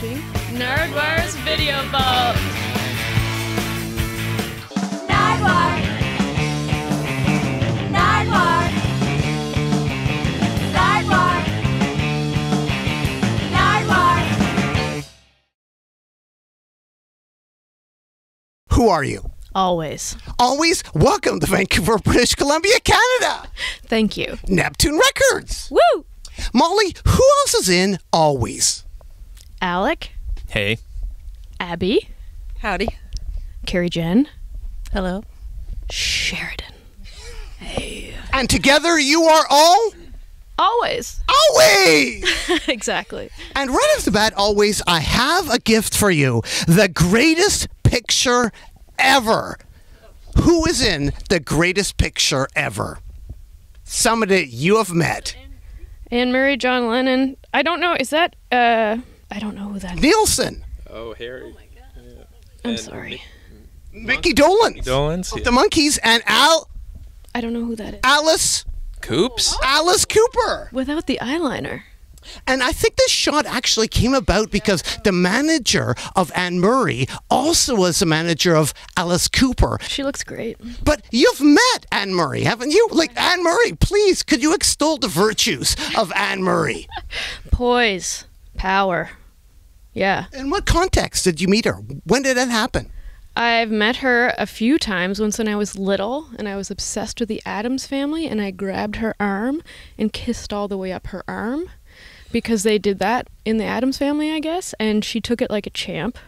Wars, and you're watching Nardwuar Video Vault. Who are you? Alvvays. Alvvays welcome to Vancouver, British Columbia, Canada. Thank you. Neptoon Records. Woo! Molly, who else is in Alvvays? Alec, Hey. Abbey, Howdy. Kerri Jen, Hello. Sheridan. Hey. And together you are all Alvvays. Alvvays. exactly. and right off the bat, Alvvays, I have a gift for you. The greatest picture ever. Who is in the greatest picture ever? Somebody you have met. Anne Murray, John Lennon. I don't know. Is that, uh, I don't know who that is. Nilsson. Oh, Harry. Oh I'm sorry. Micky Dolenz. Dolenz. The Monkees and Al I don't know who that is. Alice Coops. Oh, Alice Cooper. Without the eyeliner. And I think this shot actually came about because the manager of Anne Murray also was the manager of Alice Cooper. She looks great. But you've met Anne Murray, haven't you? Like Anne Murray, please, could you extol the virtues of Anne Murray? Poise. Power. Yeah. In what context did you meet her? When did it happen? I've met her a few times. Once when I was little and I was obsessed with the Addams family and I grabbed her arm and kissed all the way up her arm because they did that in the Addams family, I guess, and she took it like a champ.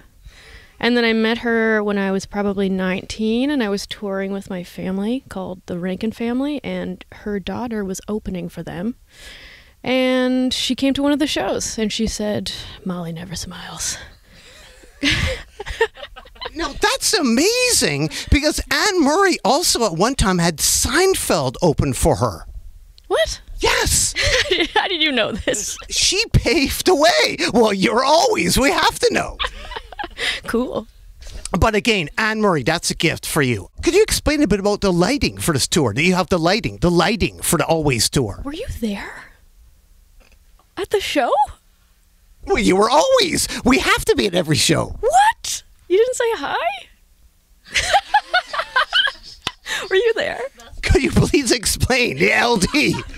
And then I met her when I was probably 19 and I was touring with my family called the Rankin family and her daughter was opening for them. And she came to one of the shows and she said, "Molly never smiles." No, that's amazing because Anne Murray also at one time had Seinfeld open for her. What? Yes, How did you know this? she paved the way. Well, you're always, we have to know. Cool. But again, Anne Murray, that's a gift for you. Could you explain a bit about the lighting for this tour? Do you have the lighting, the lighting for the Alvvays tour? Were you there? At the show? Well, you were always. We have to be at every show. What? You didn't say hi? Were you there? Could you please explain the LD?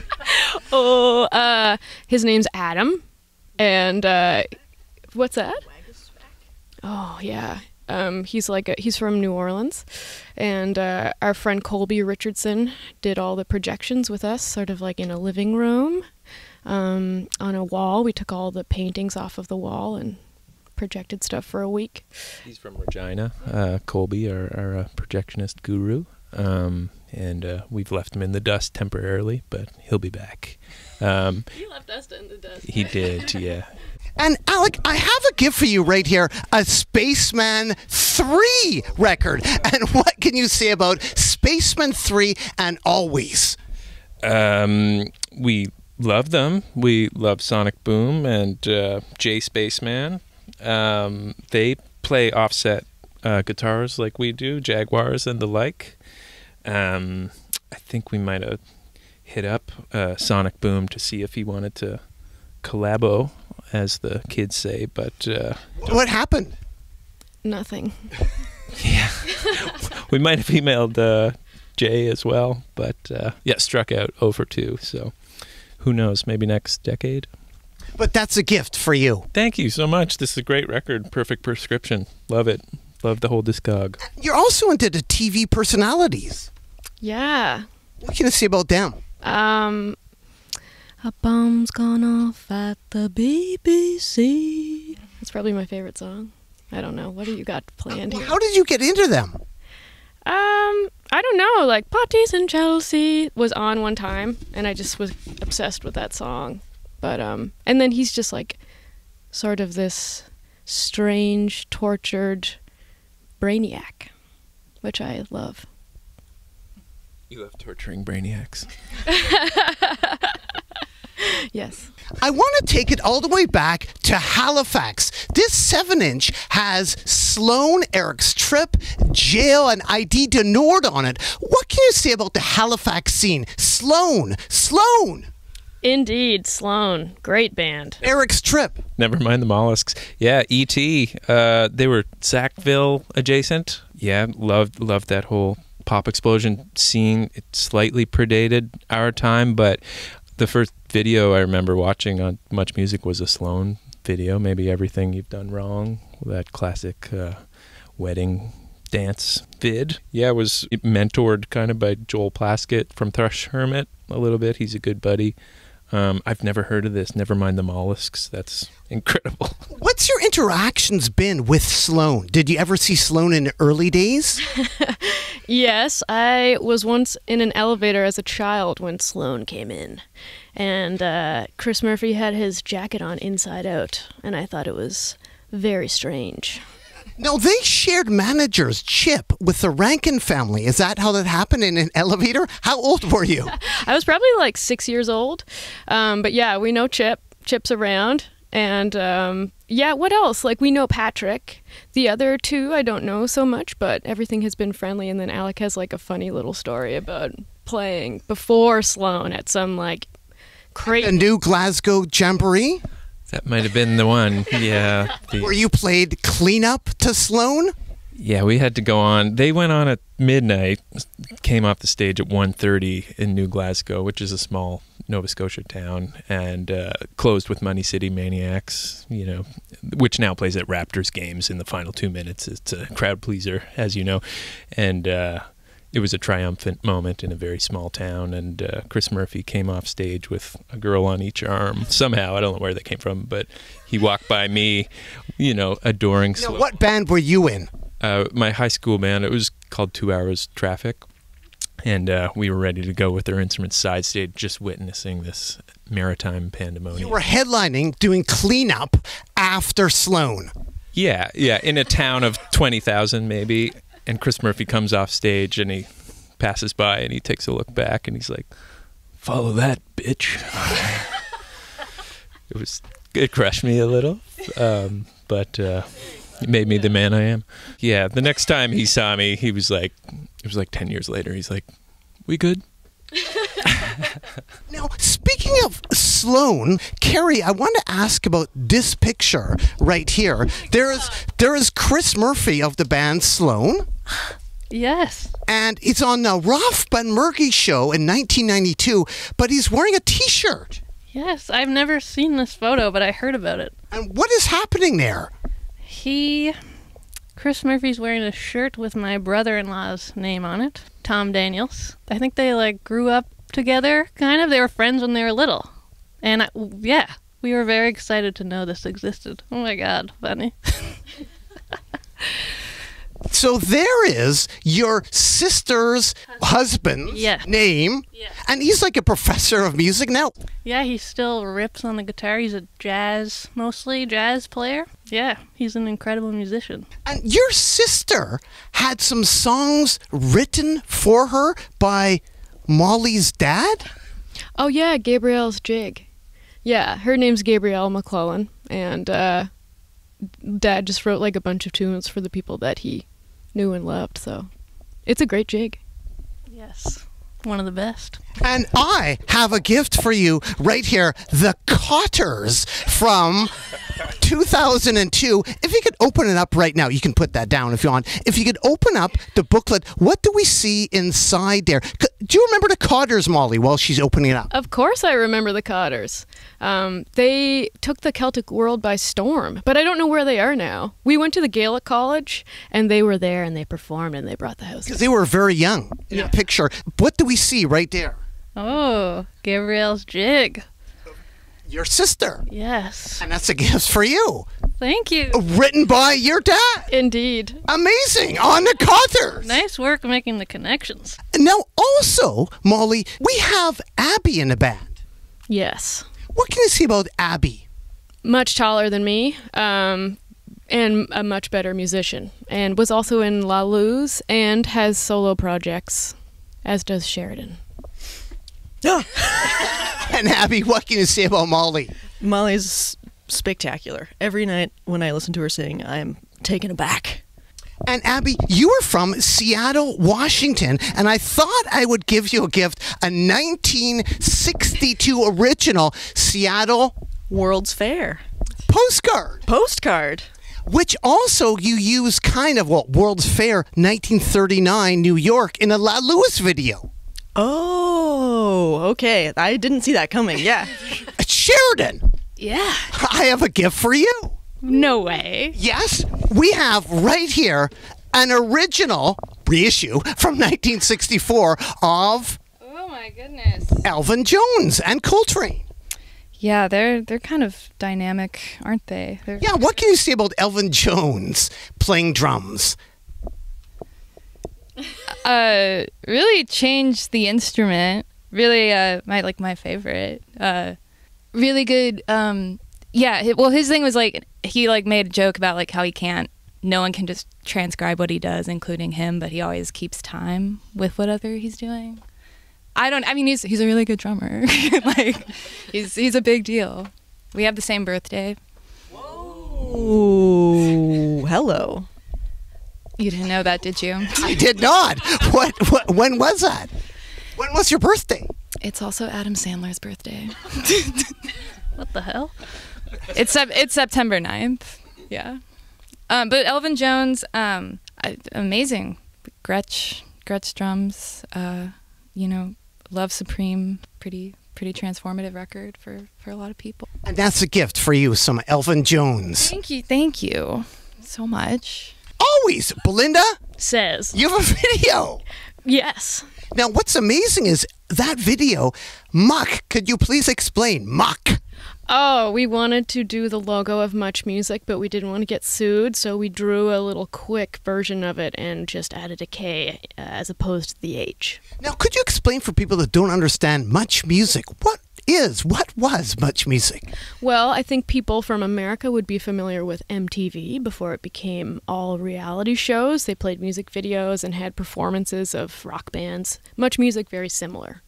Oh, uh, his name's Adam. And, uh, what's that? Oh, yeah. Um, he's like, a, he's from New Orleans. And, uh, our friend Colby Richardson did all the projections with us, sort of like in a living room. Um, on a wall. We took all the paintings off of the wall and projected stuff for a week. He's from Regina. Uh, Colby, our, our uh, projectionist guru. Um, and uh, we've left him in the dust temporarily, but he'll be back. Um, He left us in the dust. he did, yeah. And Alec, I have a gift for you right here a Spacemen 3 record. And what can you say about Spacemen 3 and Alvvays? Um, we love them. We love Sonic Boom and uh, J Spaceman. Um, they play offset uh, guitars like we do, Jaguars and the like. Um, I think we might have hit up uh, Sonic Boom to see if he wanted to collabo, as the kids say. But uh, What happened? Nothing. yeah, we might have emailed uh, Jay as well. But uh, yeah, struck out over two. So who knows? Maybe next decade. But that's a gift for you. Thank you so much. This is a great record. Perfect prescription. Love it. Love the whole discog. You're also into the TV personalities. Yeah. What can you say about them? Um, a bomb's gone off at the BBC. That's probably my favorite song. I don't know. What do you got planned here? How did you get into them? Um, I don't know. Like Parties in Chelsea was on one time, and I just was obsessed with that song. But um, and then he's just like, sort of this strange, tortured brainiac, which I love. You love torturing brainiacs. Yes. I want to take it all the way back to Halifax. This 7 inch has Sloan, Eric's Trip, Jale, and Idée du Nord on it. What can you say about the Halifax scene? Sloan, Sloan. Indeed, Sloan, great band. Eric's Trip. Never mind the mollusks. Yeah, E.T. Uh, they were Sackville adjacent. Yeah, loved loved that whole pop explosion scene. It slightly predated our time, but the first video I remember watching on Much Music was a Sloan video. Maybe everything you've done wrong. That classic uh, wedding dance vid. Yeah, it was mentored kind of by Joel Plaskett from Thrush Hermit a little bit. He's a good buddy. Um, I've never heard of this. Never mind the mollusks. That's incredible. What's your interactions been with Sloan? Did you ever see Sloan in early days? Yes, I was once in an elevator as a child when Sloan came in. And uh, Chris Murphy had his jacket on inside out, and I thought it was very strange. No, they shared managers, Chip, with the Rankin family. Is that how that happened in an elevator? How old were you? I was probably like six years old. Um, but yeah, we know Chip. Chip's around. And um, yeah, what else? Like, we know Patrick. The other two, I don't know so much, but everything has been friendly. And then Alec has like a funny little story about playing before Sloan at some like The crazy. new Glasgow Jamboree, That might have been the one. Yeah. The- where you played cleanup to Sloan? Yeah, we had to go on. They went on at midnight, came off the stage at 1.30 in New Glasgow, which is a small Nova Scotia town, and uh, closed with Money City Maniacs, you know, which now plays at Raptors games in the final two minutes. It's a crowd pleaser, as you know. And uh, it was a triumphant moment in a very small town, and uh, Chris Murphy came off stage with a girl on each arm. Somehow, I don't know where they came from, but he walked by me, you know, adoring Now, slow what band were you in? Uh, my high school band. It was called Two Hours Traffic, and uh, we were ready to go with our instruments side stage, just witnessing this maritime pandemonium. You were headlining, doing cleanup after Sloan. yeah, yeah, in a town of twenty thousand maybe. And Chris Murphy comes off stage and he passes by and he takes a look back and he's like, "Follow that, bitch." it was it crushed me a little, um, but. Uh, it made me the man I am. Yeah, the next time he saw me, he was like, it was like 10 years later. He's like, we good? Now, speaking of Sloan, Kerri, I want to ask about this picture right here. Oh there is there is Chris Murphy of the band Sloan, Yes. and it's on the Ralph Benmergui show in 1992, but he's wearing a T-shirt. Yes, I've never seen this photo, but I heard about it. And what is happening there? He, Chris Murphy's wearing a shirt with my brother-in-law's name on it, Tom Daniels. I think they like grew up together, kind of. They were friends when they were little, and I, yeah, we were very excited to know this existed. Oh my god, funny. So there is your sister's husband's name, and he's like a professor of music now. Yeah, he still rips on the guitar. He's a jazz, mostly jazz player. Yeah, he's an incredible musician. And your sister had some songs written for her by Molly's dad. Oh yeah, Gabrielle's jig. Yeah, her name's Gabrielle MacLellan, and uh, Dad just wrote like a bunch of tunes for the people that he knew and loved. So it's a great jig. Yes, one of the best. And I have a gift for you right here the Cottars from 2002. If you could open it up right now, you can put that down if you want. If you could open up the booklet, what do we see inside there? Do you remember the Cottars, Molly, while she's opening it up? Of course, I remember the Cottars. Um, they took the Celtic world by storm, but I don't know where they are now. We went to the Gaelic College, and they were there, and they performed, and they brought the house. Because they were very young in the picture. What do we see right there? Oh, Gabrielle's jig. Your sister. Yes. And that's a gift for you. Thank you. Written by your dad. Indeed. Amazing. On the Cottars. Nice work making the connections. Now, also, Molly, we have Abbey in the band. Yes. What can you say about Abbey? Much taller than me, um, and a much better musician, and was also in La Luz and has solo projects, as does Sheridan. And Abbey, what can you say about Molly? Molly's spectacular. Every night when I listen to her sing, I'm taken aback. And Abbey, you are from Seattle, Washington, and I thought I would give you a gift a 1962 original Seattle World's Fair postcard, postcard. which also you use kind of, well, World's Fair 1939 New York in a La Luz video. Oh, okay. I didn't see that coming. Yeah. Sheridan, Yeah. I have a gift for you. No way. Yes, we have right here an original reissue from 1964 of Oh my goodness. Elvin Jones and Coltrane. Yeah, they're they're kind of dynamic, aren't they? They're, Yeah, what can you say about Elvin Jones playing drums? Uh, really changed the instrument. Really, uh, my like my favorite. Uh, really good. Um, yeah. Well, his thing was like he like made a joke about like how he can't. No one can just transcribe what he does, including him. But he always keeps time with whatever he's doing. I don't. I mean, he's he's a really good drummer. like, he's he's a big deal. We have the same birthday. Ooh, hello. You didn't know that, did you? I did not. What, what? When was that? When was your birthday? It's also Adam Sandler's birthday. What the hell? It's sep- it's September 9th. Yeah. Um, but Elvin Jones, um, amazing. Gretsch, Gretsch drums. Uh, you know, Love Supreme. Pretty pretty transformative record for for a lot of people. And that's a gift for you, some Elvin Jones. Thank you, thank you so much. Alvvays, Belinda, Says. you have a video. Yes. Now, what's amazing is that video, Muck. Could you please explain, Muck? Oh, we wanted to do the logo of Much Music, but we didn't want to get sued, so we drew a little quick version of it and just added a K uh, as opposed to the H. Now, could you explain for people that don't understand much music? What is, what was much music? Well, I think people from America would be familiar with MTV before it became all reality shows. They played music videos and had performances of rock bands. Much music, very similar.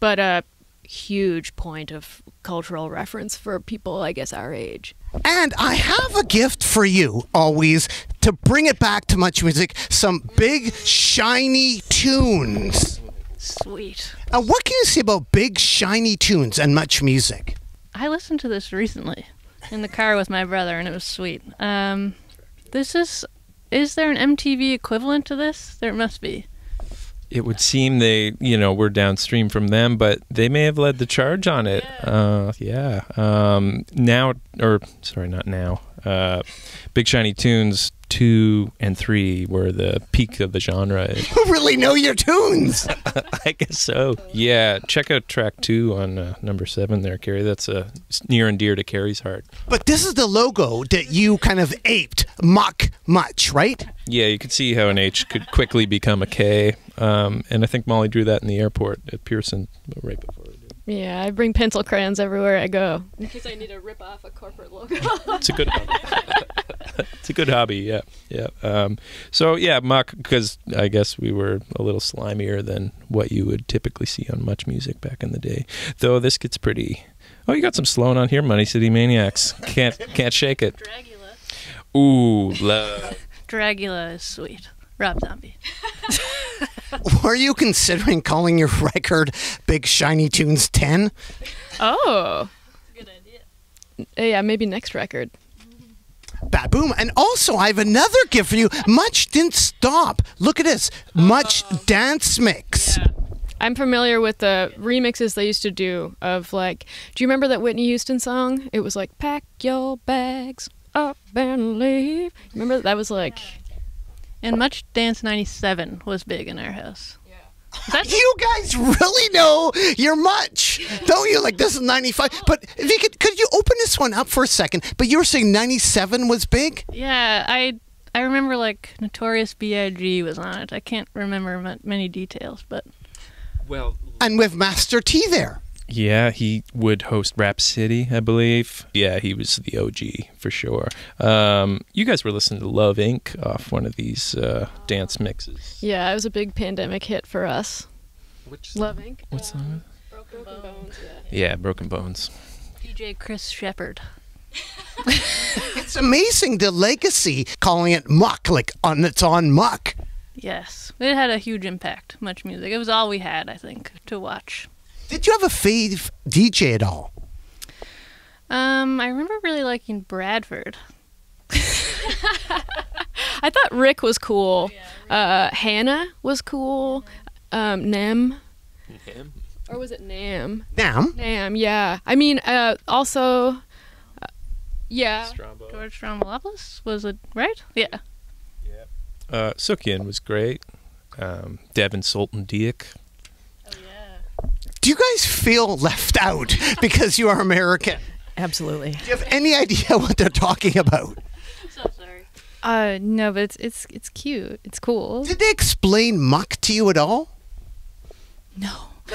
But a huge point of cultural reference for people, I guess, our age. And I have a gift for you, Alvvays, to bring it back to much music some big, shiny tunes. Sweet. And what can you say about big, shiny tunes and much music? I listened to this recently in the car with my brother, and it was sweet. Um, this is. Is there an MTV equivalent to this? There must be. It would seem they, you know, were downstream from them, but they may have led the charge on it. Uh, yeah. Um, now, or sorry, not now. Uh, Big Shiny Tunes two and three were the peak of the genre. You really know your tunes. I guess so. Yeah. Check out track two on uh, number seven there, Kerri. That's uh, near and dear to Kerri's heart. But this is the logo that you kind of aped, muck much, right? Yeah, you could see how an H could quickly become a K. Um, and I think Molly drew that in the airport at Pearson right before. Yeah, I bring pencil crayons everywhere I go. In case I need to rip off a corporate logo. It's a good hobby. it's a good hobby, yeah. Yeah. Um, so, yeah, Muck, because I guess we were a little slimier than what you would typically see on Much Music back in the day. Though this gets pretty. Oh, you got some Sloan on here, Money City Maniacs. Can't can't shake it. Dragula. Ooh, love. Dragula is sweet. Rob Zombie. Were you considering calling your record Big Shiny Tunes 10? oh. Good idea. Uh, Yeah, maybe next record. Bad boom. And also, I have another gift for you. Much didn't stop. Look at this. Much oh. dance mix. I'm familiar with the remixes they used to do of like, do you remember that Whitney Houston song? It was like, pack your bags up and leave. Remember that was like, And Much Dance 97 was big in our house. That's You guys really know your much, don't you? Like this is '95. But if you could, could you open this one up for a second? But you were saying '97 was big. Yeah, I I remember like Notorious B.I.G. was on it. I can't remember many details, but Well, and with Master T there. Yeah, he would host Rap City, I believe. Yeah, he was the OG for sure. Um, you guys were listening to Love Inc. off one of these uh, dance mixes. yeah, it was a big pandemic hit for us. Which Love Inc. What song? Broken Bones. Yeah, Broken Bones. DJ Chris Sheppard. It's It's amazing the legacy, calling it muck, like on it's on muck. Yes, it had a huge impact. Much music. It was all we had, I think, to watch. Did you have a fave DJ at all? Um, I remember really liking Bradford. I thought Rick was cool. Uh, Hannah was cool. Um, Nem. Or was it Nam? Nam. Nam, yeah. I mean, uh, also, uh, yeah. George Stroumboulopoulos was it right? Yeah. Uh, Sook-Yin was great. Um, Devon Soltendieck. Do you guys feel left out because you are American? Absolutely. Do you have any idea what they're talking about? So sorry. Uh, no, but it's it's it's cute. It's cool. Did they explain muck to you at all? No.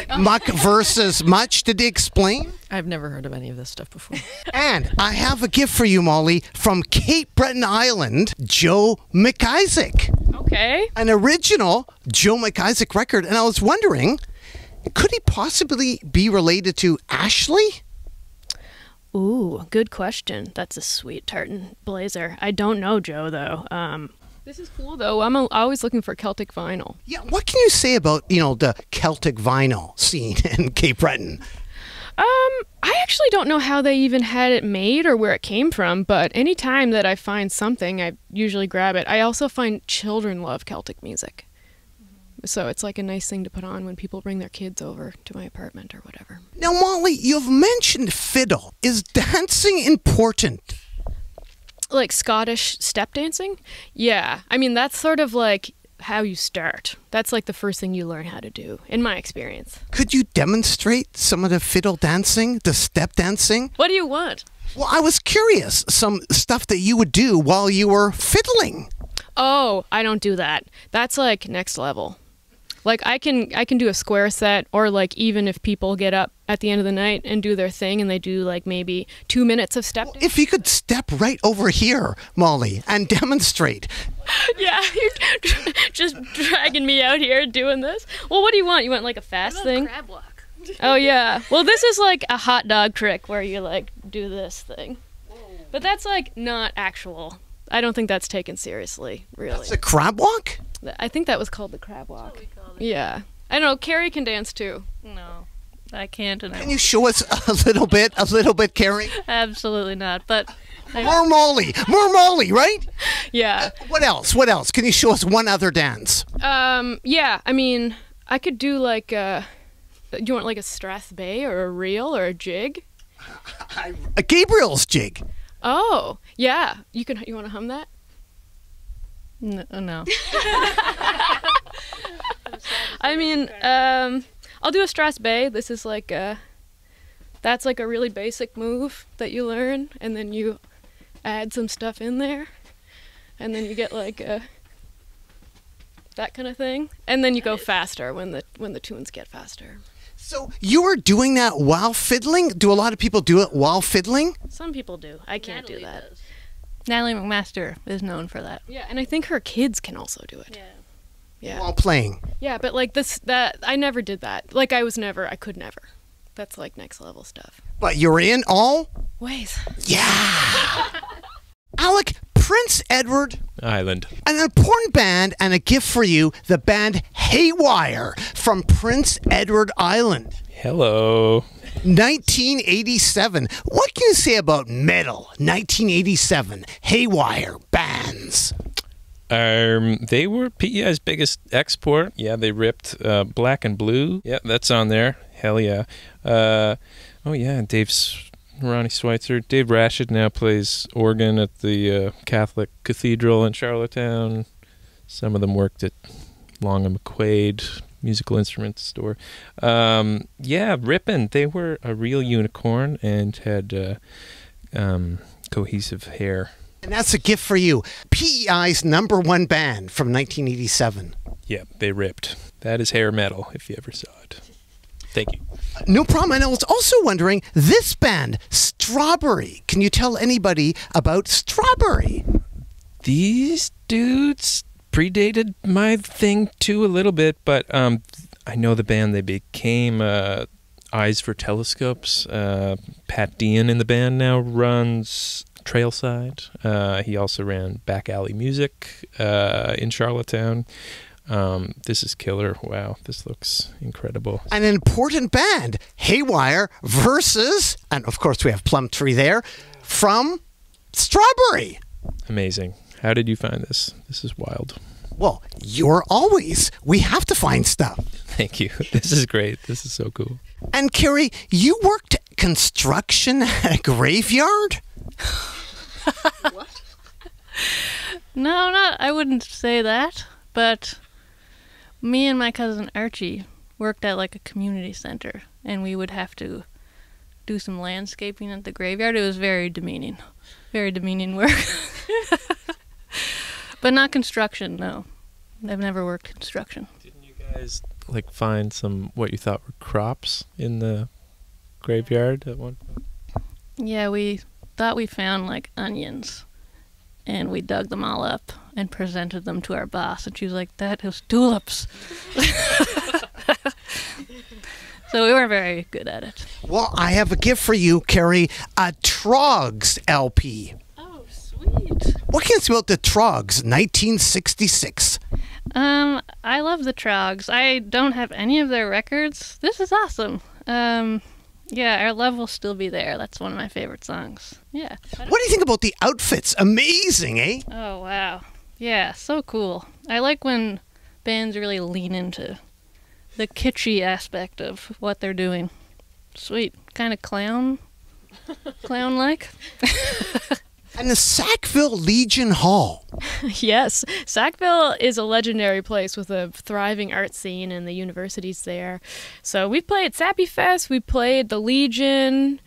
Muck versus much? Did they explain? I've never heard of any of this stuff before. And I have a gift for you, Molly, from Cape Breton Island, Joe McIsaac. Okay. An original Joe McIsaac record. And I was wondering, could he possibly be related to Ashley? Ooh, good question. That's a sweet tartan blazer. I don't know Joe though. Um, this is cool though. I'm always looking for Celtic vinyl. Yeah, what can you say about, you know, the Celtic vinyl scene in Cape Breton? Um, I actually don't know how they even had it made or where it came from, but anytime that I find something, I usually grab it. I also find children love Celtic music. So it's like a nice thing to put on when people bring their kids over to my apartment or whatever. Now, Molly, you've mentioned fiddle. Is dancing important? Like Scottish step dancing? Yeah. I mean, that's sort of like how you start. That's like the first thing you learn how to do, in my experience. Could you demonstrate some of the fiddle dancing, the step dancing? What do you want? Well, I was curious, some stuff that you would do while you were fiddling. Oh, I don't do that. That's like next level. Like I can I can do a square set or like even if people get up at the end of the night and do their thing and they do like maybe 2 minutes of step dance. If you could step right over here, Molly, and demonstrate. Yeah, you're just dragging me out here doing this. Well, what do you want? You want like a fast thing? Crab walk. Oh yeah. Well, this is like a hot dog trick where you like do this thing. But that's like not actual. I don't think that's taken seriously, really. It's a crab walk? I think that was called the crab walk. We called it. Yeah. I don't know. Kerri can dance too. No, I can't, and I Can you show us a little bit, a little bit, Kerri? absolutely not. But More Molly, more Molly, right? Yeah. What else? What else? Can you show us one other dance? Um. Yeah. I mean, I could do like a. Do you want like a strathspey or a reel or a jig? A Gabriel's jig. Oh, yeah. You can. You want to hum that? No, no. I mean, um, I'll do a strathspey. This is like a. That's like a really basic move that you learn, and then you add some stuff in there, and then you get like a. That kind of thing, and then you go faster when the when the tunes get faster. So you were doing that while fiddling? Do a lot of people do it while fiddling? Some people do. I can't do that. Natalie MacMaster is known for that. Yeah, and I think her kids can also do it. Yeah. While playing. Yeah, but like this that I never did that. Like I was never I could never. That's like next level stuff. But you're in all? Ways. Yeah. Alec, Prince Edward, Island. an important band and a gift for you, the band Haywire from Prince Edward Island. Hello. 1987. What can you say about metal? 1987. Haywire bands. Um, they were PEI's biggest export. Yeah, they ripped uh, Black and Blue. Yeah, that's on there. Hell yeah. Uh, oh yeah, Dave's Ronnie Schweitzer. Dave Rashid now plays organ at the uh, Catholic Cathedral in Charlottetown. Some of them worked at Long and McQuade musical instruments store. Um, yeah, ripping. They were a real unicorn and had uh, um, cohesive hair. And that's a gift for you. PEI's number one band from 1987. Yeah, they ripped. That is hair metal, if you ever saw it. Thank you. No problem. And I was also wondering this band, Strawberry. Can you tell anybody about Strawberry? These dudes predated my thing too a little bit, but um, I know the band. They became uh, Eyes for Telescopes. Uh, Pat Dean in the band now runs Trailside. Uh, he also ran Back Alley Music uh, in Charlottetown. Um, this is killer. Wow, this looks incredible. An important band, Haywire versus, and of course we have Plumtree there, from Strawberry. Amazing. How did you find this? This is wild. Well, you're always. We have to find stuff. Thank you. This is great. This is so cool. And Kerri, you worked construction at a graveyard? What? No, not. I wouldn't say that. But me and my cousin Archie worked at like a community center, and we would have to do some landscaping at the graveyard. It was very demeaning, very demeaning work. But not construction. No, I've never worked construction. Didn't you guys like find some what you thought were crops in the graveyard at one point? Yeah, we thought we found like onions, and we dug them all up and presented them to our boss, and she was like, "That is tulips." so we weren't very good at it. Well, I have a gift for you, Kerri. A Troggs LP. Sweet. What can you say about the Troggs, 1966? Um, I love the Troggs. I don't have any of their records. This is awesome. Um, yeah, our love will still be there. That's one of my favorite songs. Yeah. What do you think about the outfits? Amazing, eh? Oh wow. Yeah, so cool. I like when bands really lean into the kitschy aspect of what they're doing. Sweet. Kind of clown clown like. And the Sackville Legion Hall. yes, Sackville is a legendary place with a thriving art scene, and the university's there. So we played Sappy Fest. We played the Legion.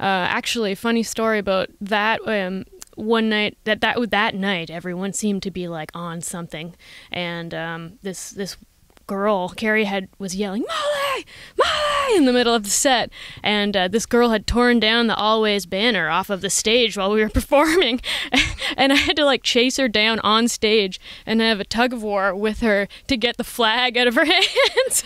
Uh, actually, funny story about that. Um, one night that that that night, everyone seemed to be like on something, and um, this this girl Kerri had was yelling Molly, Molly in the middle of the set, and uh, this girl had torn down the Alvvays banner off of the stage while we were performing, and I had to like chase her down on stage and have a tug of war with her to get the flag out of her hands.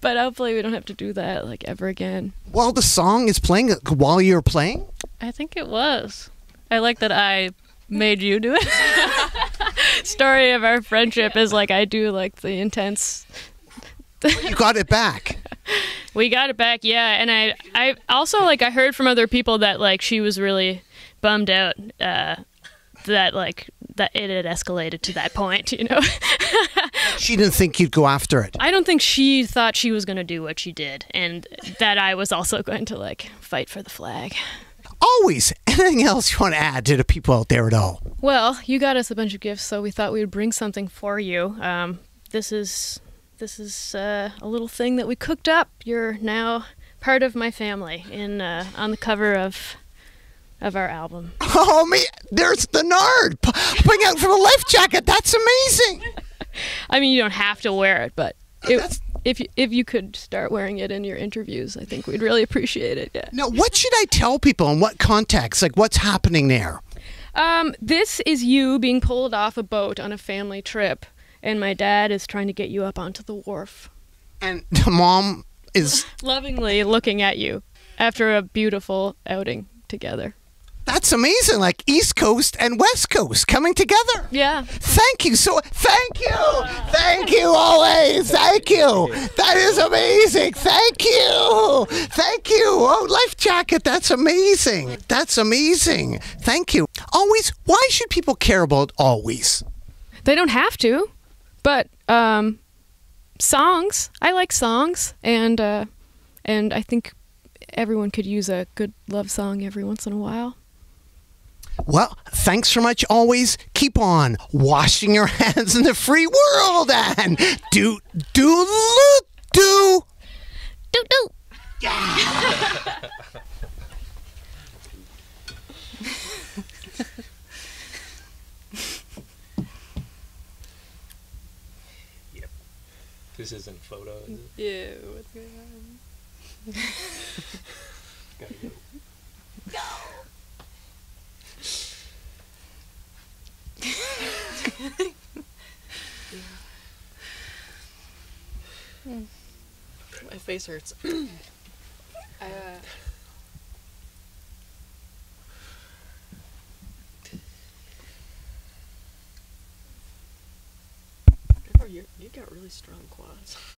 but hopefully we don't have to do that like ever again. While the song is playing, while you're playing? I think it was. I like that I made you do it. Story of our friendship is like I do like the intense You got it back. We got it back, yeah. And I, I also like I heard from other people that like she was really bummed out uh, that like that it had escalated to that point. You know, She didn't think you'd go after it. I don't think she thought she was going to do what she did, and that I was also going to like fight for the flag. Alvvays. Anything else you want to add to the people out there at all? Well, you got us a bunch of gifts, so we thought we would bring something for you. Um, this is this is uh, a little thing that we cooked up. You're now part of my family in uh, on the cover of of our album. Oh, me, there's the nerd putting out from a life jacket. That's amazing. I mean, you don't have to wear it, but it, That's- if you, if you could start wearing it in your interviews, I think we'd really appreciate it. Yeah. Now, what should I tell people in what context? Like, what's happening there? Um, this is you being pulled off a boat on a family trip, and my dad is trying to get you up onto the wharf, And mom is, lovingly looking at you after a beautiful outing together. That's amazing. Like, East Coast and West Coast coming together. Yeah. Thank you so thank you. Thank you Alvvays. Thank you. That is amazing. Thank you. Thank you. Oh, life jacket. That's amazing. That's amazing. Thank you. Alvvays. Why should people care about Alvvays? They don't have to, but um, songs. I like songs, and uh, and I think everyone could use a good love song every once in a while. Well, thanks so much Alvvays. Keep on washing your hands in the free world and do do do Doo doo. This isn't photo. Is it? Yeah. What's going on? Gotta go. yeah. My face hurts. uh, you, you got really strong quads.